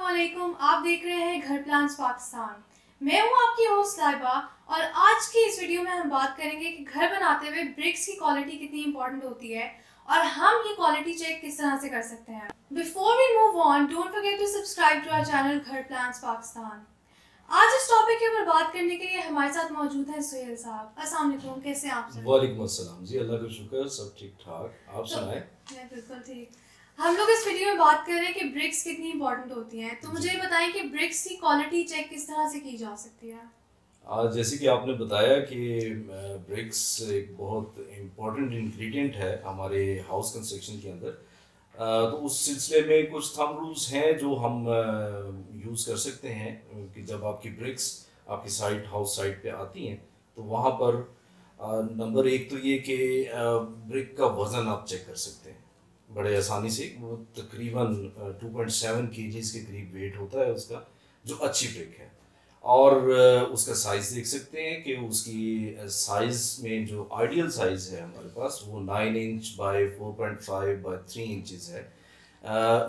वालेकुम आप देख रहे हैं घर प्लान्स पाकिस्तान। मैं हूँ आपकी होस्ट लाइबा और आज की इस वीडियो में हम बात करेंगे कि घर बनाते हुए ब्रिक्स की क्वालिटी कितनी इंपॉर्टेंट होती है और हम ये क्वालिटी चेक किस तरह से कर सकते हैं। Before we move on don't forget to subscribe to our channel Ghar plans Pakistan. आज इस टॉपिक के ऊपर बात करने के लिए हमारे साथ मौजूद हैं सुहेल साहब। अस्सलाम वालेकुम कैसे हैं आप वालेकुम अस्सलाम जी अल्लाह का शुक्र सब ठीक ठाक आप तो- सुनाएँ। मैं बिल्कुल ठीक। हम लोग इस वीडियो में बात कर रहे हैं कि ब्रिक्स कितनी इंपॉर्टेंट होती हैं। तो मुझे बताएँ कि ब्रिक्स की क्वालिटी चेक किस तरह से की जा सकती है? आज जैसे कि आपने बताया कि ब्रिक्स एक बहुत इम्पोर्टेंट इंग्रेडिएंट है हमारे हाउस कंस्ट्रक्शन के अंदर। तो उस सिलसिले में कुछ थम रूल्स हैं जो हम यूज़ कर सकते हैं, कि जब आपकी ब्रिक्स आपकी साइट हाउस साइट पे आती हैं तो वहाँ पर नंबर एक तो ये कि ब्रिक का वज़न आप चेक कर सकते हैं। बड़े आसानी से वो तकरीबन टू पॉइंट सेवन के करीब वेट होता है उसका, जो अच्छी ब्रिक है। और उसका साइज़ देख सकते हैं कि उसकी साइज़ में जो आइडियल साइज़ है हमारे पास, वो nine inch by four point five by three inches है।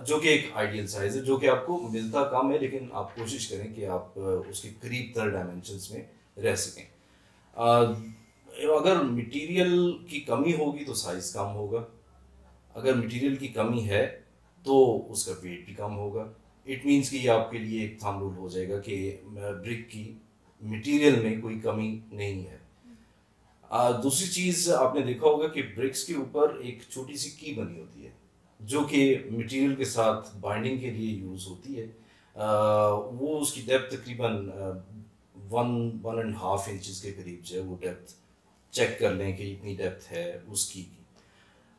जो कि एक आइडियल साइज़ है, जो कि आपको मिलता कम है, लेकिन आप कोशिश करें कि आप उसके करीब तर डायमेंशंस में रह सकें। अगर मटेरियल की कमी होगी तो साइज़ कम होगा। अगर मटेरियल की कमी है तो उसका वेट भी कम होगा। इट मीन्स कि ये आपके लिए एक थाम रूल हो जाएगा कि ब्रिक की मटेरियल में कोई कमी नहीं है। आ, दूसरी चीज़ आपने देखा होगा कि ब्रिक्स के ऊपर एक छोटी सी की बनी होती है जो कि मटेरियल के साथ बाइंडिंग के लिए यूज़ होती है। आ, वो उसकी डेप्थ तकरीबन one one and half inches के करीब जो है वो डेप्थ चेक कर लें कि इतनी डेप्थ है उसकी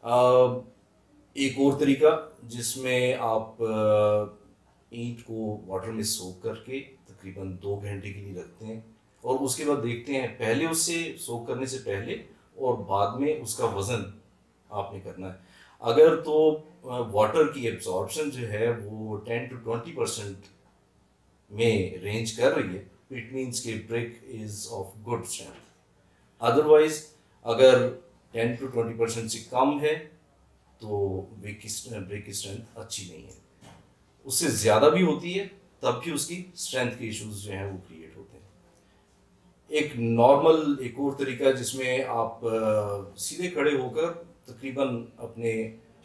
आ, एक और तरीका जिसमें आप ईंट को वाटर में सोख करके तकरीबन दो घंटे के लिए रखते हैं और उसके बाद देखते हैं पहले उससे सोख करने से पहले और बाद में उसका वज़न आपने करना है। अगर तो वाटर की एब्जॉर्बशन जो है वो टेन टू ट्वेंटी परसेंट में रेंज कर रही है तो इट मीन्स के brick is of good strength otherwise अगर टेन टू ट्वेंटी परसेंट से कम है तो ब्रेक की ब्रेक की स्ट्रेंथ अच्छी नहीं है। उससे ज़्यादा भी होती है, तब भी उसकी स्ट्रेंथ के इश्यूज़ जो हैं वो क्रिएट होते हैं। एक नॉर्मल एक और तरीका जिसमें आप सीधे खड़े होकर तकरीबन अपने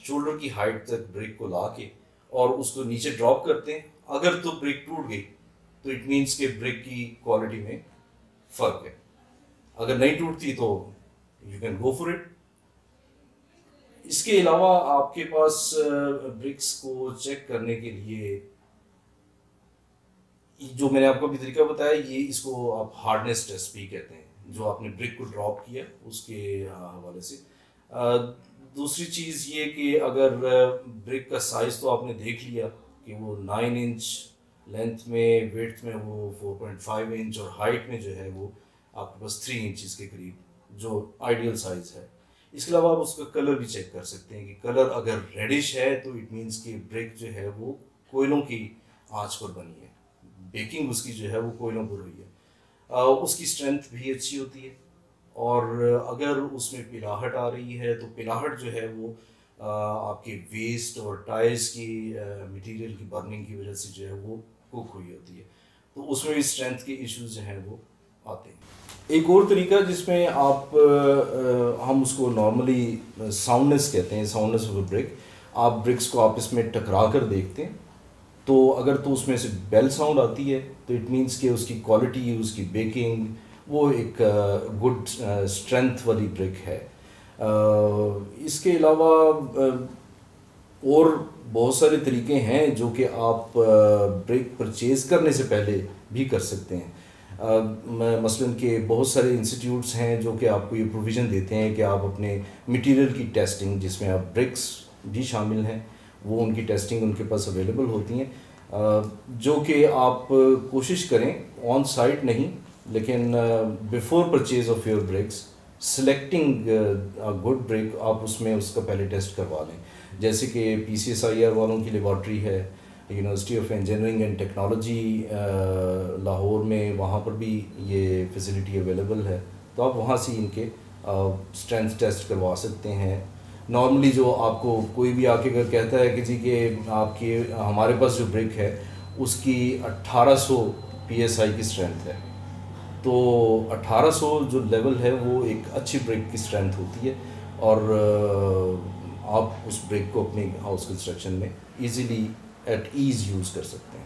शोल्डर की हाइट तक ब्रेक को ला के और उसको नीचे ड्रॉप करते हैं। अगर तो ब्रेक टूट गई तो इट मीन्स के ब्रेक की क्वालिटी में फ़र्क है। अगर नहीं टूटती तो you can go for it इसके अलावा आपके पास ब्रिक्स को चेक करने के लिए जो मैंने आपको अभी तरीका बताया, ये इसको आप हार्डनेस टेस्ट भी कहते हैं। जो आपने ब्रिक को ड्रॉप किया, उसके हवाले से। दूसरी चीज़ ये कि अगर ब्रिक का साइज़ तो आपने देख लिया कि वो नाइन इंच लेंथ में वेथ में वो 4.5 इंच और हाइट में जो है वो आपके पास थ्री इंचज़ के करीब, जो आइडियल साइज़ है। इसके अलावा आप उसका कलर भी चेक कर सकते हैं कि कलर अगर रेडिश है तो इट मीन्स कि ब्रेक जो है वो कोयलों की आँच पर बनी है। बेकिंग उसकी जो है वो कोयलों पर हुई है। अ, उसकी स्ट्रेंथ भी अच्छी होती है। और अगर उसमें पिलाहट आ रही है तो पिलाहट जो है वो अ, आपके वेस्ट और टायर्स की मटेरियल की बर्निंग की वजह से जो है वो कुक हुई होती है। तो उसमें भी स्ट्रेंथ के इश्यूज़ जो हैं वो आते हैं। एक और तरीका जिसमें आप अ, हम उसको नॉर्मली साउंडनेस कहते हैं साउंडनेस ऑफ़ ब्रिक आप ब्रिक्स को आपस में टकरा कर देखते हैं तो अगर तो उसमें से बेल साउंड आती है तो इट मीन्स कि उसकी क्वालिटी उसकी बेकिंग वो एक गुड स्ट्रेंथ वाली ब्रिक है। अ, इसके अलावा और बहुत सारे तरीके हैं जो कि आप ब्रेक परचेज करने से पहले भी कर सकते हैं। मसलन के बहुत सारे इंस्टीट्यूट्स हैं जो कि आपको ये प्रोविज़न देते हैं कि आप अपने मटेरियल की टेस्टिंग जिसमें आप ब्रिक्स भी शामिल हैं, वो उनकी टेस्टिंग उनके पास अवेलेबल होती हैं। जो कि आप कोशिश करें ऑन साइट नहीं, लेकिन before purchase of your bricks selecting good brick आप उसमें उसका पहले टेस्ट करवा लें। जैसे कि P C S I R वालों की लेबॉर्ट्री है university of engineering and technology Lahore में वहाँ पर भी ये फैसिलिटी अवेलेबल है। तो आप वहाँ से इनके स्ट्रेंथ टेस्ट करवा सकते हैं। नॉर्मली जो आपको कोई भी आके अगर कहता है कि जी कि आपके, हमारे पास जो ब्रिक है, उसकी 1800 psi की स्ट्रेंथ है। तो 1800 जो लेवल है, वो एक अच्छी ब्रेक की स्ट्रेंथ होती है और आप उस ब्रेक को अपने हाउस कंस्ट्रक्शन में इजीली एट ईज यूज़ कर सकते हैं।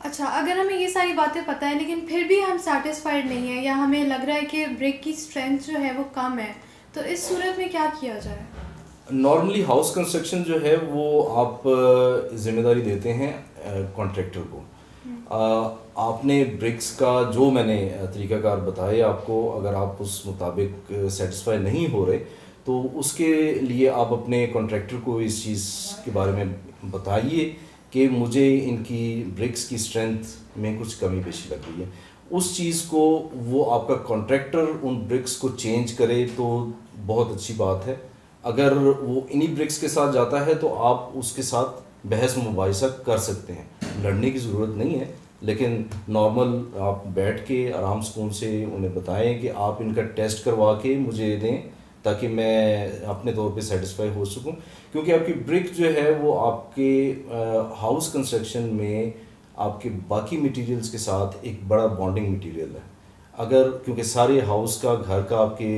अच्छा अगर हमें ये सारी बातें पता है लेकिन फिर भी हम सेटिस्फाइड नहीं है या हमें लग रहा है कि ब्रिक की स्ट्रेंथ जो है वो कम है तो इस सूरत में क्या किया जाए? नॉर्मली हाउस कंस्ट्रक्शन जो है वो आप ज़िम्मेदारी देते हैं कॉन्ट्रैक्टर को। अ, आपने ब्रिक्स का जो मैंने तरीकाकार बताया आपको अगर आप उस मुताबिक सेटिस्फाई नहीं हो रहे तो उसके लिए आप अपने कॉन्ट्रैक्टर को इस चीज़ के बारे में बताइए कि मुझे इनकी ब्रिक्स की स्ट्रेंथ में कुछ कमी पेशी लग रही है। उस चीज़ को वो आपका कॉन्ट्रैक्टर उन ब्रिक्स को चेंज करे तो बहुत अच्छी बात है। अगर वो इन्हीं ब्रिक्स के साथ जाता है तो आप उसके साथ बहस मुबासा कर सकते हैं। लड़ने की ज़रूरत नहीं है, लेकिन नॉर्मल आप बैठ के आराम सुकून से उन्हें बताएँ कि आप इनका टेस्ट करवा के मुझे दें। ताकि मैं अपने तौर पे सेटिस्फाई हो सकूँ। क्योंकि आपकी ब्रिक जो है वो आपके हाउस कंस्ट्रक्शन में आपके बाकी मटेरियल्स के साथ एक बड़ा बॉन्डिंग मटेरियल है। अगर क्योंकि सारे हाउस का घर का आपके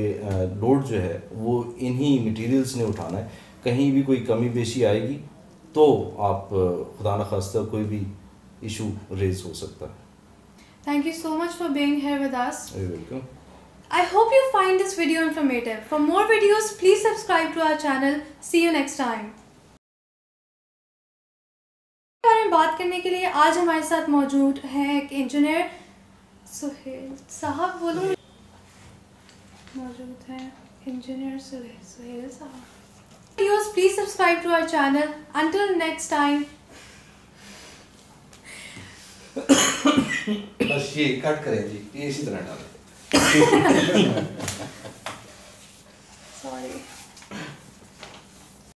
लोड जो है वो इन्हीं मटेरियल्स ने उठाना है। कहीं भी कोई कमी बेशी आएगी तो आप खुदा न खास्ता कोई भी इशू रेज हो सकता है। Thank you so much for being us. Welcome I hope you find this video informative. For more videos, please subscribe to our channel. See you next time. बात करने के लिए आज हमारे साथ मौजूद हैं एक इंजीनियर सुहेल साहब बोलूँ मौजूद हैं इंजीनियर सुहेल साहब videos please subscribe to our channel until next time बस ये कट करें जी इसी तरह डालें 確かに。